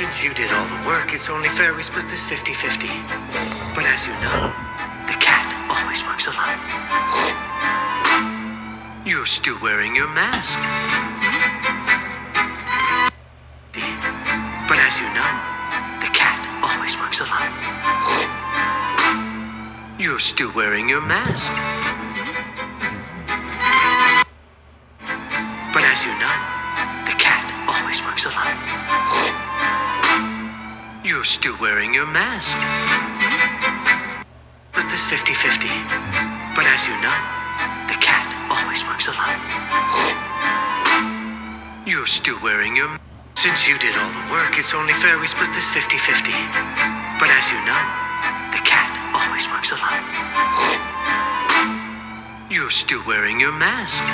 you did all the work, it's only fair we split this 50 50. But as you know, the cat always works alone. You're still wearing your mask. But as you know, the cat always works alone. You're still wearing your mask. But as you know, still wearing your mask. But this 50 50. But as you know, the cat always works alone. You're still wearing your. Since you did all the work, it's only fair we split this 50 50. But as you know, the cat always works alone. You're still wearing your mask.